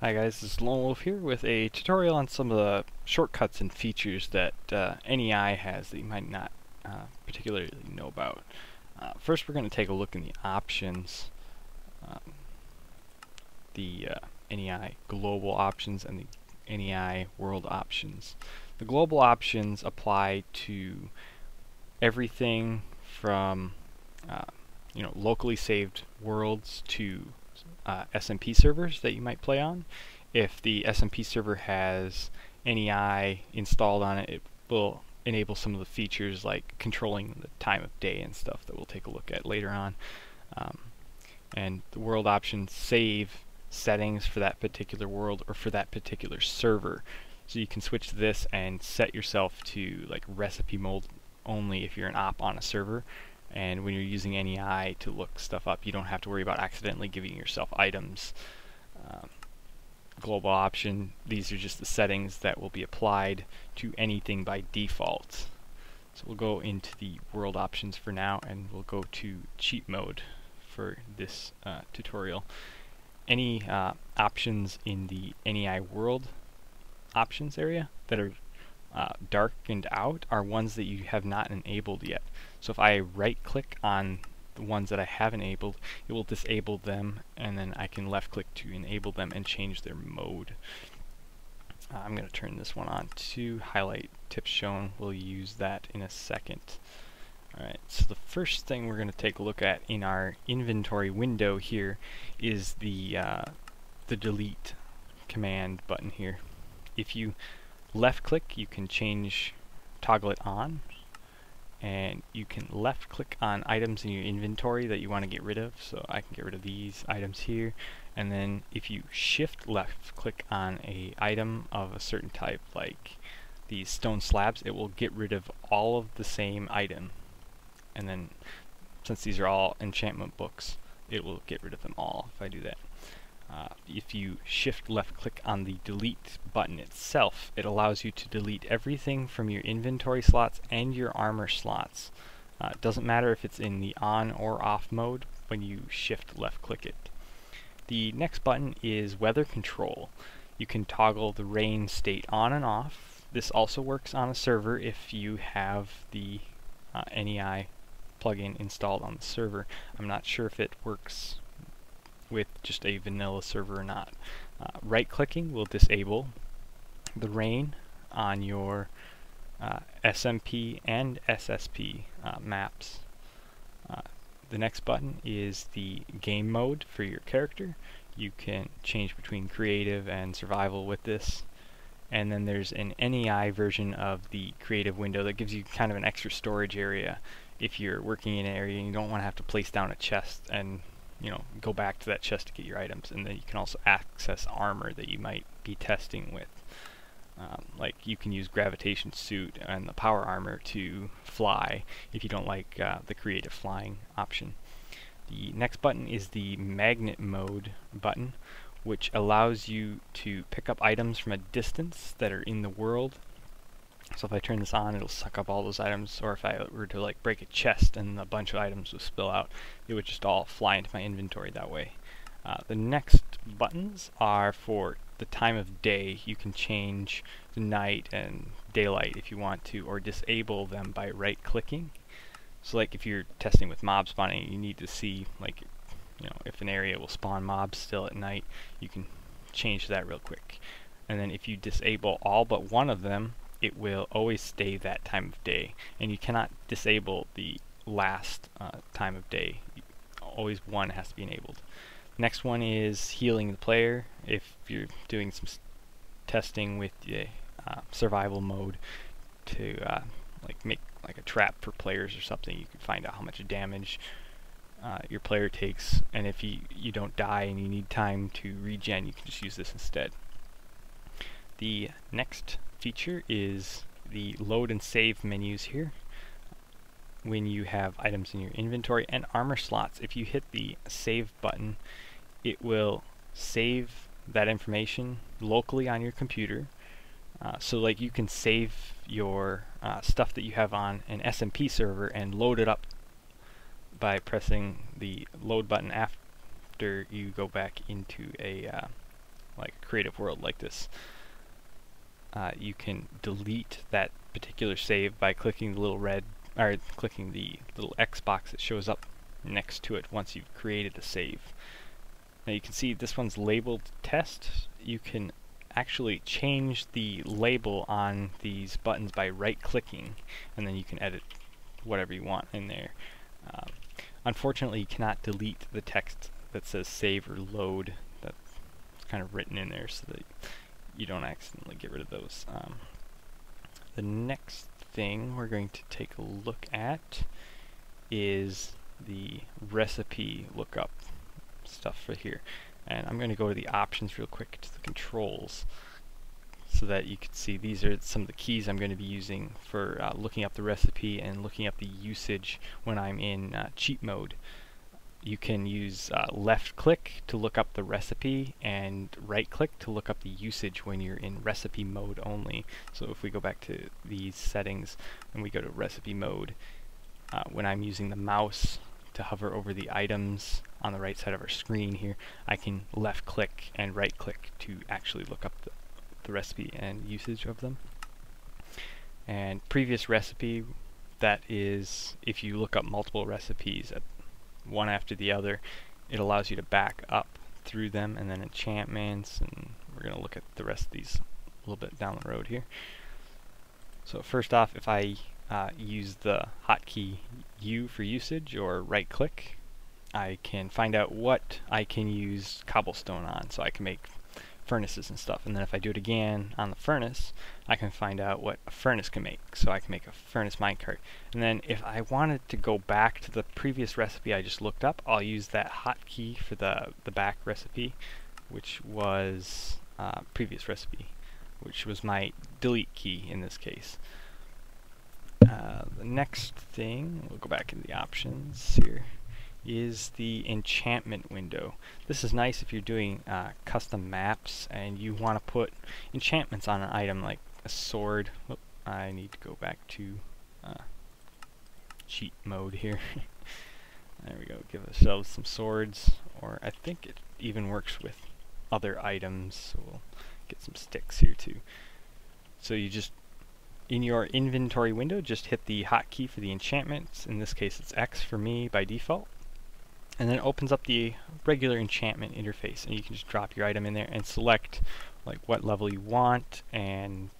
Hi guys, this is Lone Wolf here with a tutorial on some of the shortcuts and features that uh, NEI has that you might not uh, particularly know about. Uh, first we're going to take a look in the options, um, the uh, NEI global options and the NEI world options. The global options apply to everything from uh, you know locally saved worlds to uh, SMP servers that you might play on. If the SMP server has NEI installed on it, it will enable some of the features like controlling the time of day and stuff that we'll take a look at later on. Um, and the world option save settings for that particular world or for that particular server. So you can switch to this and set yourself to like recipe mode only if you're an op on a server and when you're using NEI to look stuff up you don't have to worry about accidentally giving yourself items um, global option. These are just the settings that will be applied to anything by default. So we'll go into the world options for now and we'll go to cheat mode for this uh, tutorial. Any uh, options in the NEI world options area that are uh, darkened out are ones that you have not enabled yet. So if I right click on the ones that I have enabled, it will disable them and then I can left click to enable them and change their mode. Uh, I'm going to turn this one on to highlight tips shown. We'll use that in a second. Alright, so the first thing we're going to take a look at in our inventory window here is the, uh, the delete command button here. If you left click you can change toggle it on. And you can left click on items in your inventory that you want to get rid of. So I can get rid of these items here. And then if you shift left click on a item of a certain type like these stone slabs it will get rid of all of the same item. And then since these are all enchantment books it will get rid of them all if I do that uh, if you shift left click on the delete button itself, it allows you to delete everything from your inventory slots and your armor slots. Uh, it doesn't matter if it's in the on or off mode when you shift left click it. The next button is weather control. You can toggle the rain state on and off. This also works on a server if you have the uh, NEI plugin installed on the server. I'm not sure if it works with just a vanilla server or not. Uh, right clicking will disable the rain on your uh, SMP and SSP uh, maps. Uh, the next button is the game mode for your character. You can change between creative and survival with this. And then there's an NEI version of the creative window that gives you kind of an extra storage area if you're working in an area and you don't want to have to place down a chest and you know, go back to that chest to get your items, and then you can also access armor that you might be testing with. Um, like you can use gravitation suit and the power armor to fly if you don't like uh, the creative flying option. The next button is the magnet mode button, which allows you to pick up items from a distance that are in the world so if I turn this on, it'll suck up all those items, or if I were to like break a chest and a bunch of items would spill out, it would just all fly into my inventory that way. Uh, the next buttons are for the time of day. You can change the night and daylight if you want to, or disable them by right clicking. So like if you're testing with mob spawning, you need to see like you know if an area will spawn mobs still at night, you can change that real quick. And then if you disable all but one of them, it will always stay that time of day. And you cannot disable the last uh, time of day. Always one has to be enabled. Next one is healing the player. If you're doing some testing with the uh, survival mode to uh, like make like a trap for players or something, you can find out how much damage uh, your player takes. And if you, you don't die and you need time to regen, you can just use this instead. The next feature is the load and save menus here when you have items in your inventory and armor slots. If you hit the save button, it will save that information locally on your computer. Uh, so like you can save your uh, stuff that you have on an SMP server and load it up by pressing the load button after you go back into a uh, like creative world like this, uh, you can delete that particular save by clicking the little red, or clicking the little X box that shows up next to it once you've created a save. Now you can see this one's labeled test. You can actually change the label on these buttons by right clicking and then you can edit whatever you want in there. Um, unfortunately you cannot delete the text that says save or load that's kind of written in there so that you don't accidentally get rid of those. Um, the next thing we're going to take a look at is the recipe lookup stuff for here. And I'm going to go to the options real quick to the controls so that you can see these are some of the keys I'm going to be using for uh, looking up the recipe and looking up the usage when I'm in uh, cheat mode. You can use uh, left click to look up the recipe and right click to look up the usage when you're in recipe mode only. So if we go back to these settings and we go to recipe mode, uh, when I'm using the mouse to hover over the items on the right side of our screen here, I can left click and right click to actually look up the, the recipe and usage of them. And previous recipe, that is if you look up multiple recipes at one after the other, it allows you to back up through them and then enchantments and we're going to look at the rest of these a little bit down the road here. So first off, if I uh, use the hotkey U for usage or right click, I can find out what I can use cobblestone on. So I can make furnaces and stuff. And then if I do it again on the furnace, I can find out what a furnace can make. So I can make a furnace minecart. And then if I wanted to go back to the previous recipe I just looked up, I'll use that hotkey for the, the back recipe, which was uh, previous recipe, which was my delete key in this case. Uh, the next thing, we'll go back into the options here, is the enchantment window. This is nice if you're doing uh, custom maps and you want to put enchantments on an item like a sword. Oop, I need to go back to uh, cheat mode here. there we go, give ourselves some swords, or I think it even works with other items, so we'll get some sticks here too. So you just in your inventory window, just hit the hotkey for the enchantments. In this case, it's X for me by default. And then it opens up the regular enchantment interface, and you can just drop your item in there and select like what level you want and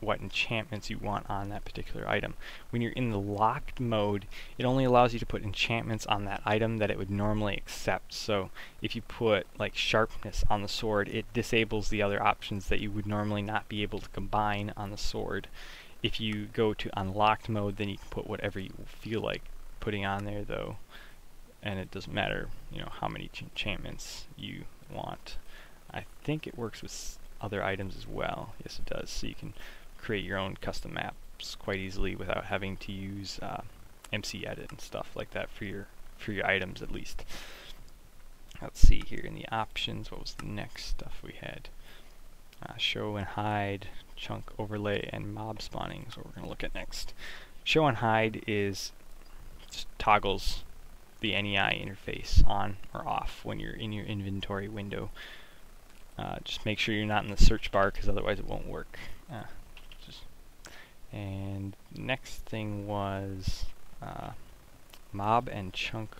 what enchantments you want on that particular item. When you're in the locked mode, it only allows you to put enchantments on that item that it would normally accept. So if you put like sharpness on the sword, it disables the other options that you would normally not be able to combine on the sword. If you go to unlocked mode, then you can put whatever you feel like putting on there though. And it doesn't matter, you know, how many enchantments you want. I think it works with other items as well. Yes, it does. So you can create your own custom maps quite easily without having to use uh, MC Edit and stuff like that for your for your items at least. Let's see here in the options, what was the next stuff we had? Uh, show and hide, chunk overlay, and mob spawning is what we're going to look at next. Show and hide is toggles the NEI interface on or off when you're in your inventory window. Uh, just make sure you're not in the search bar because otherwise it won't work. Uh, and next thing was uh, mob and chunk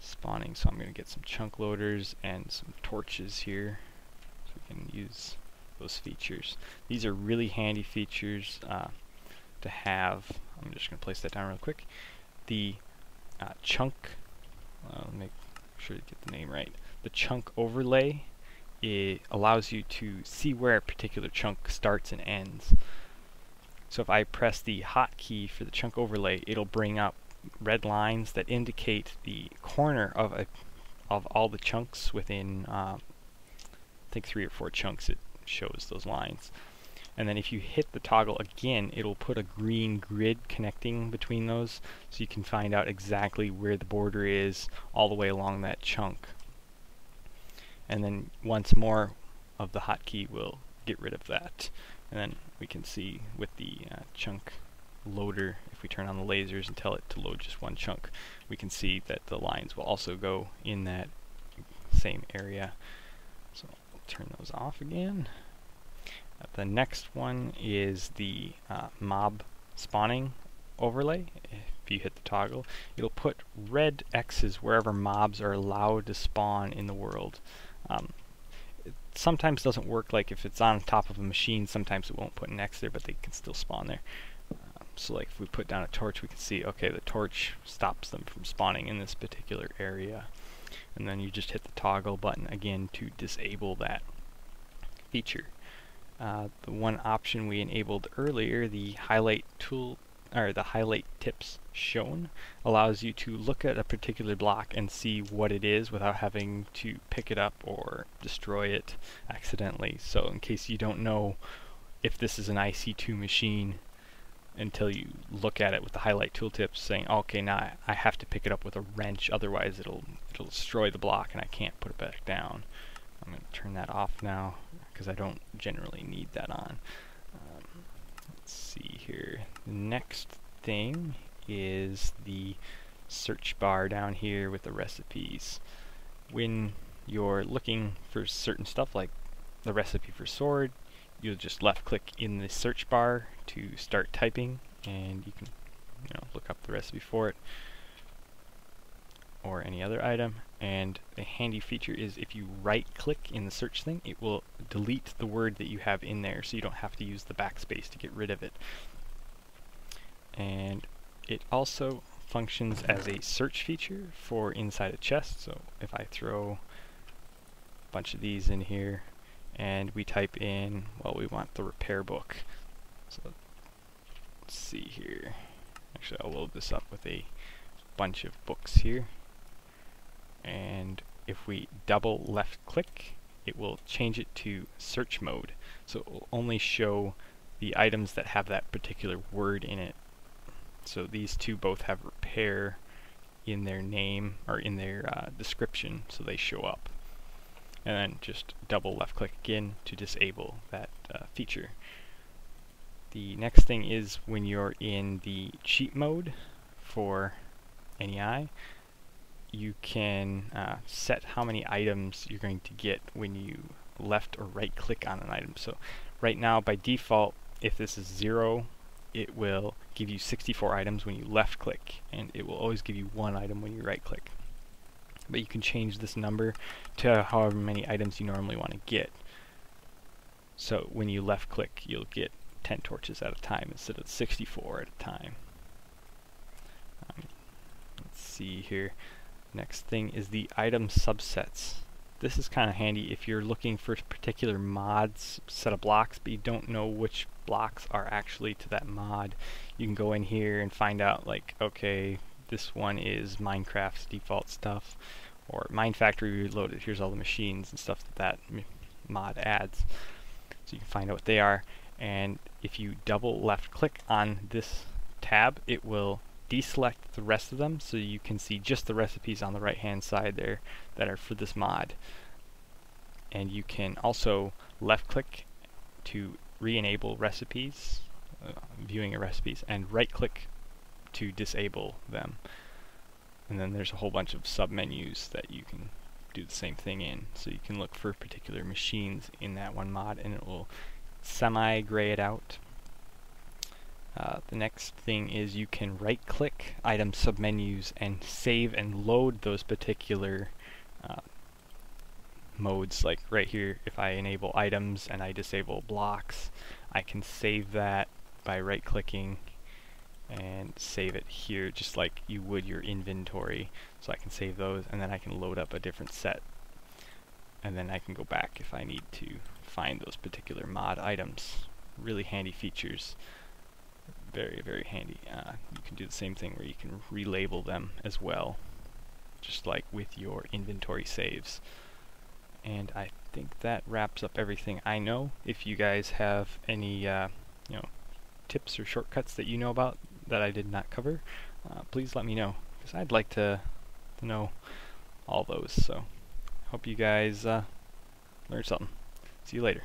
spawning. So I'm going to get some chunk loaders and some torches here so we can use those features. These are really handy features uh, to have. I'm just going to place that down real quick. The uh, chunk, uh, make sure to get the name right. The chunk overlay it allows you to see where a particular chunk starts and ends. So if I press the hotkey for the chunk overlay, it'll bring up red lines that indicate the corner of a of all the chunks within um, I think three or four chunks it shows those lines. And then if you hit the toggle again, it'll put a green grid connecting between those so you can find out exactly where the border is all the way along that chunk. And then once more of the hotkey will get rid of that. And then we can see with the uh, chunk loader, if we turn on the lasers and tell it to load just one chunk, we can see that the lines will also go in that same area. So we'll turn those off again. The next one is the uh, mob spawning overlay. If you hit the toggle, it'll put red X's wherever mobs are allowed to spawn in the world. Um, it sometimes doesn't work like if it's on top of a machine, sometimes it won't put an X there, but they can still spawn there. Um, so like if we put down a torch, we can see, okay, the torch stops them from spawning in this particular area. And then you just hit the toggle button again to disable that feature. Uh, the one option we enabled earlier, the highlight tool or the highlight tips shown allows you to look at a particular block and see what it is without having to pick it up or destroy it accidentally. So in case you don't know if this is an IC2 machine until you look at it with the highlight tooltips saying, okay, now I have to pick it up with a wrench, otherwise it'll it'll destroy the block and I can't put it back down. I'm going to turn that off now because I don't generally need that on. Um, let's see here. The next thing is the search bar down here with the recipes. When you're looking for certain stuff like the recipe for sword, you'll just left click in the search bar to start typing and you can you know look up the recipe for it or any other item and a handy feature is if you right click in the search thing it will delete the word that you have in there so you don't have to use the backspace to get rid of it. And it also functions as a search feature for inside a chest. So if I throw a bunch of these in here and we type in well we want the repair book. So let's see here. Actually I'll load this up with a bunch of books here and if we double left click it will change it to search mode. So it will only show the items that have that particular word in it. So these two both have repair in their name or in their uh, description so they show up. And then just double left click again to disable that uh, feature. The next thing is when you're in the cheat mode for NEI you can uh, set how many items you're going to get when you left or right click on an item. So right now by default if this is 0 it will give you 64 items when you left click and it will always give you one item when you right click. But you can change this number to however many items you normally want to get. So when you left click you'll get 10 torches at a time instead of 64 at a time. Um, let's see here. Next thing is the item subsets. This is kind of handy if you're looking for particular mods set of blocks but you don't know which blocks are actually to that mod. You can go in here and find out like okay this one is Minecraft's default stuff or Minefactory Reloaded. Here's all the machines and stuff that that mod adds. So you can find out what they are and if you double left click on this tab it will deselect the rest of them so you can see just the recipes on the right hand side there that are for this mod. And you can also left click to re-enable recipes uh, viewing recipes and right click to disable them. And then there's a whole bunch of sub menus that you can do the same thing in. So you can look for particular machines in that one mod and it will semi gray it out uh, the next thing is you can right click item submenus and save and load those particular uh, modes. Like right here if I enable items and I disable blocks I can save that by right clicking and save it here just like you would your inventory. So I can save those and then I can load up a different set. And then I can go back if I need to find those particular mod items. Really handy features very, very handy. Uh, you can do the same thing where you can relabel them as well, just like with your inventory saves. And I think that wraps up everything I know. If you guys have any, uh, you know, tips or shortcuts that you know about that I did not cover, uh, please let me know, because I'd like to, to know all those. So, hope you guys uh, learned something. See you later.